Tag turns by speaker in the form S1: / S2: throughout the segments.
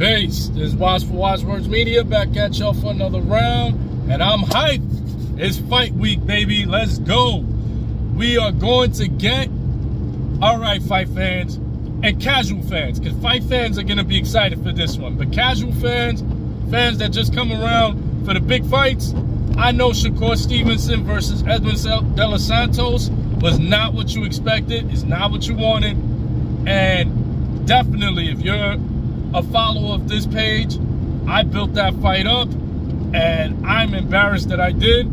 S1: Peace. This is Wise for Wise Words Media back at y'all for another round. And I'm hyped. It's fight week, baby. Let's go. We are going to get, all right, fight fans and casual fans, because fight fans are going to be excited for this one. But casual fans, fans that just come around for the big fights, I know Shakur Stevenson versus Edwin De Los Santos was not what you expected. It's not what you wanted. And definitely, if you're a follower of this page, I built that fight up. And I'm embarrassed that I did.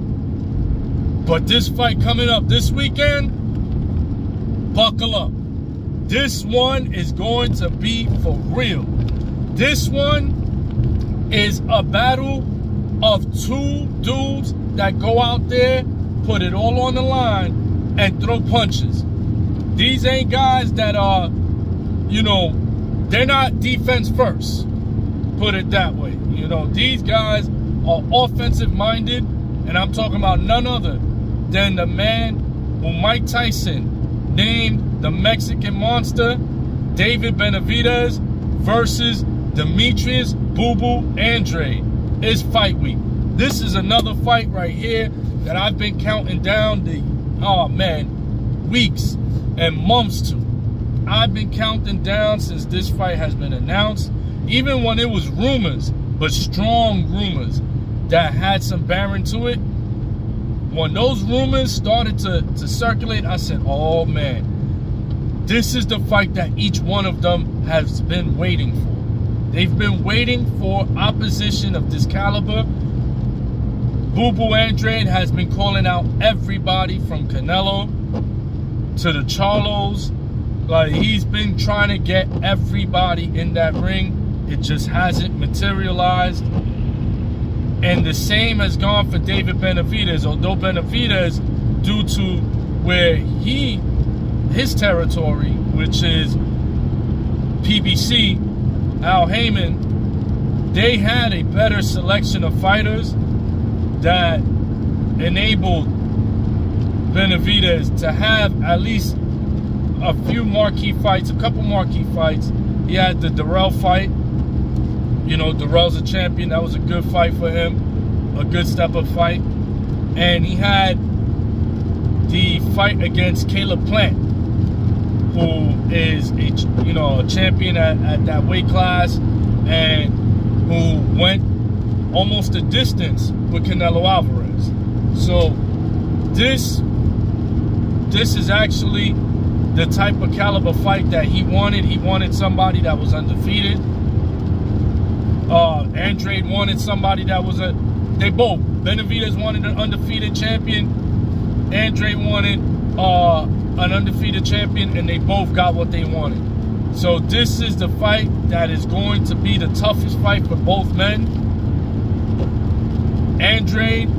S1: But this fight coming up this weekend, buckle up. This one is going to be for real. This one is a battle of two dudes that go out there, put it all on the line, and throw punches. These ain't guys that are, you know, they're not defense first. Put it that way. You know, these guys are offensive minded, and I'm talking about none other than the man who Mike Tyson named the Mexican monster, David Benavidez versus Demetrius Boo Boo Andrade is fight week. This is another fight right here that I've been counting down the, oh man, weeks and months to. I've been counting down since this fight has been announced, even when it was rumors, but strong rumors that had some bearing to it. When those rumors started to, to circulate, I said, oh man, this is the fight that each one of them has been waiting for. They've been waiting for opposition of this caliber. Boo Boo Andrade has been calling out everybody from Canelo to the Charlos. Like he's been trying to get everybody in that ring. It just hasn't materialized. And the same has gone for David Benavidez, although Benavidez, due to where he, his territory, which is PBC, Al Haymon, they had a better selection of fighters that enabled Benavidez to have at least a few marquee fights, a couple marquee fights. He had the Dirrell fight. You know, Dirrell's a champion. That was a good fight for him, a good step-up fight. And he had the fight against Caleb Plant, who is a you know a champion at, at that weight class and who went almost a distance with Canelo Alvarez. So this this is actually the type of caliber fight that he wanted. He wanted somebody that was undefeated. Uh, Andrade wanted somebody that was a. They both. Benavidez wanted an undefeated champion. Andrade wanted uh, an undefeated champion, and they both got what they wanted. So this is the fight that is going to be the toughest fight for both men. Andrade,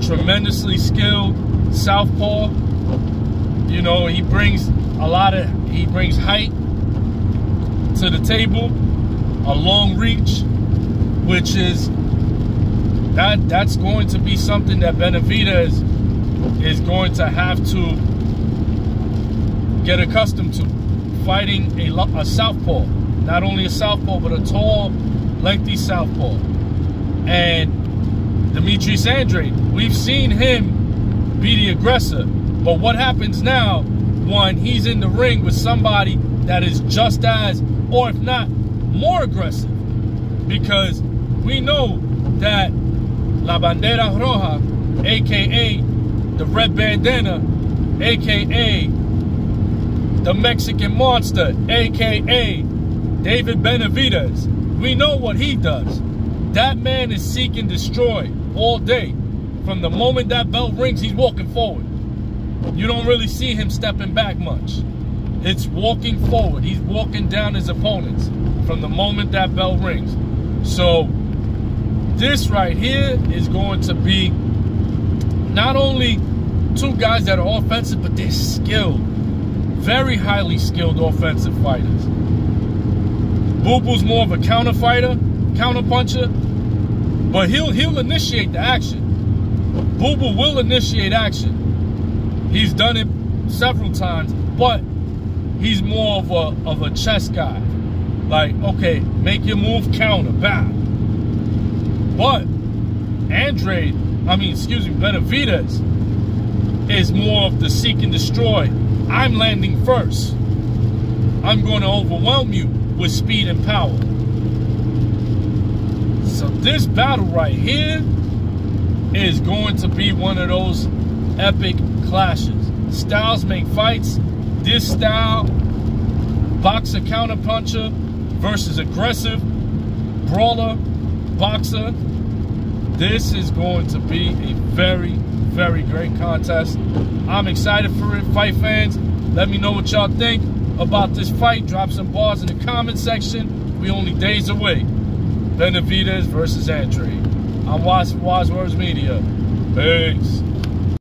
S1: tremendously skilled southpaw. You know, he brings a lot of, he brings height to the table, a long reach, which is, that that's going to be something that Benavidez is going to have to get accustomed to fighting a, a southpaw. Not only a southpaw, but a tall, lengthy southpaw. And Demetrius Andrade, we've seen him be the aggressor. But what happens now when he's in the ring with somebody that is just as, or if not, more aggressive? Because we know that La Bandera Roja, aka the Red Bandana, aka the Mexican Monster, aka David Benavidez. We know what he does. That man is seeking destroy all day. From the moment that bell rings, he's walking forward. You don't really see him stepping back much. It's walking forward. He's walking down his opponents from the moment that bell rings. So this right here is going to be not only two guys that are offensive, but they're skilled very highly skilled offensive fighters. Boo's more of a counter fighter, counter puncher, but he'll he'll initiate the action. Boo will initiate action. He's done it several times, but he's more of a of a chess guy. Like, okay, make your move counter, back. But Andrade, I mean, excuse me, Benavidez is more of the seek and destroy. I'm landing first. I'm going to overwhelm you with speed and power. So this battle right here is going to be one of those epic clashes. Styles make fights. This style, boxer counterpuncher versus aggressive brawler boxer. This is going to be a very, very great contest. I'm excited for it, fight fans. Let me know what y'all think about this fight. Drop some bars in the comment section. We only days away. Benavidez versus Andrade. I'm Wise, Wise Words Media. Peace.